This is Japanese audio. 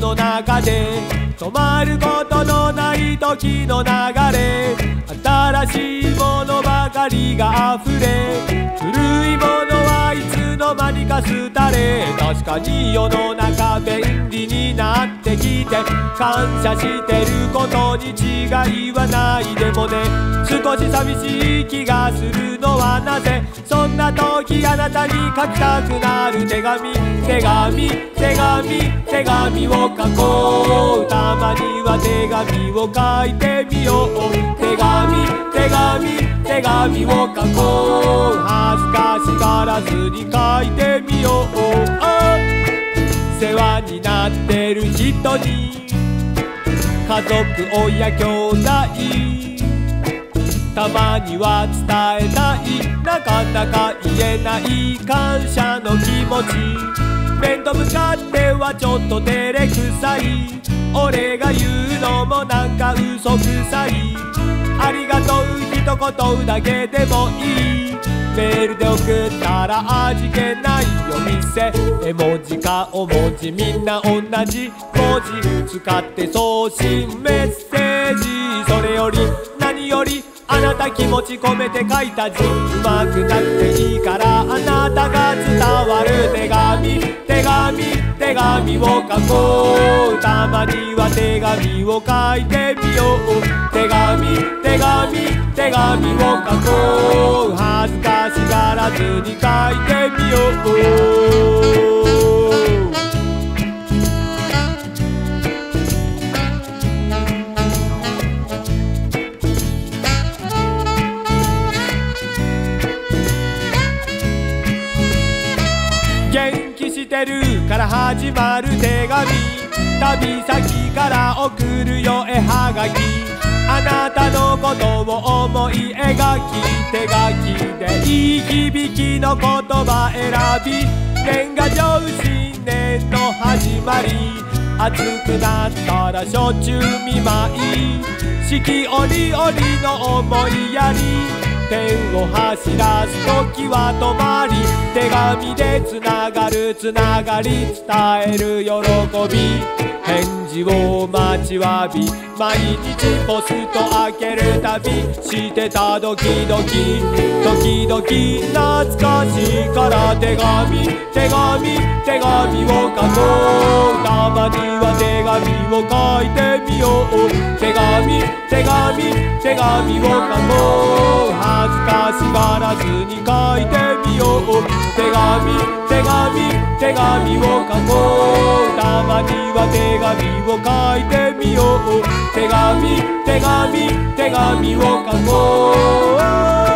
の中で止まることのない時の流れ。新しいものばかりが溢れ古いものはいつの間にか廃れ。確かに世の中便利になってきて感謝してることに違いはないでもね。少し寂しい気がするのはなぜ？そんな時あなたに書きたくなる手紙。手紙手紙手紙を書こう。たまには手紙を書いてみよう。手紙手紙手紙を書こう。恥ずかしがらずに書いてみよう。世話になってる人に。家族親兄弟。たまには伝えたい。なかなか言えない感謝の気持ち。面と向かってはちょっと照れくさい。俺が言うのもなんか嘘くさい。ありがとう一言だけでもいい。メールで送ったら味気ないお店。絵文字かお文字みんな同じ。文字使って送信メッセージ。それより何よりあなた気持ち込めて書いた字うまくなくていいからあなたが伝わる手紙手紙手紙を書こうたまには手紙を書いてみよう手紙手紙手紙を書こう恥ずかしがらずに書いてみよう元気してるから始まる手紙。旅先から送るよ絵はがき。あなたのことを思い描き手書きでいい響きの言葉選び。年賀状新年の始まり。暑くなったらしょっちゅう見舞い。四季折々の思いやり。天を走らす時は止まり紙でつながるつながり伝える喜び。返事を待ちわび。毎日ポスト開けるたびしてたドキドキ。ドキドキ懐かしいから手紙。手紙。手紙を書こう。たまには手紙を書いてみよう。手紙。手紙。手紙を書こう。恥ずかしがらずに書いてみよう。手紙手紙手紙を書こう。たまには手紙を書いてみよう。手紙手紙手紙を書こう。